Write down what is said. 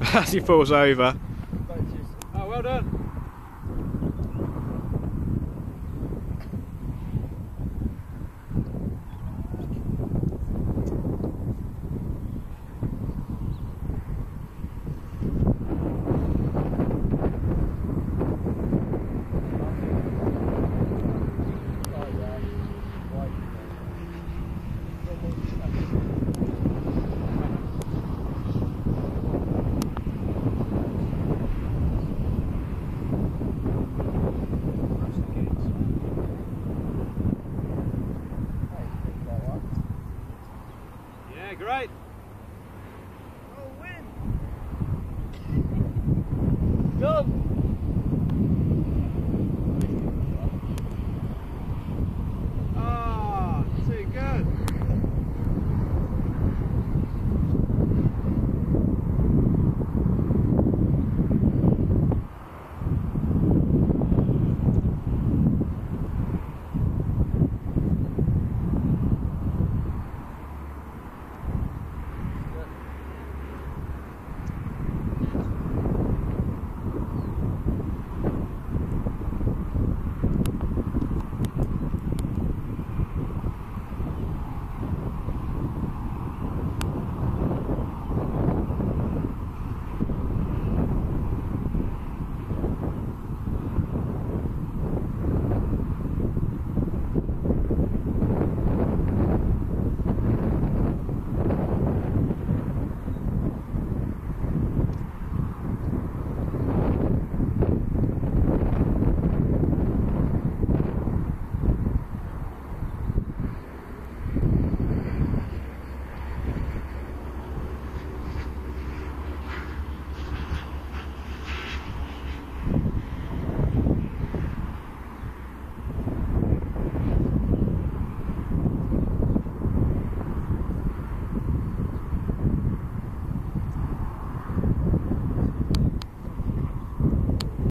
As he falls over. Oh, well done. Great. Go!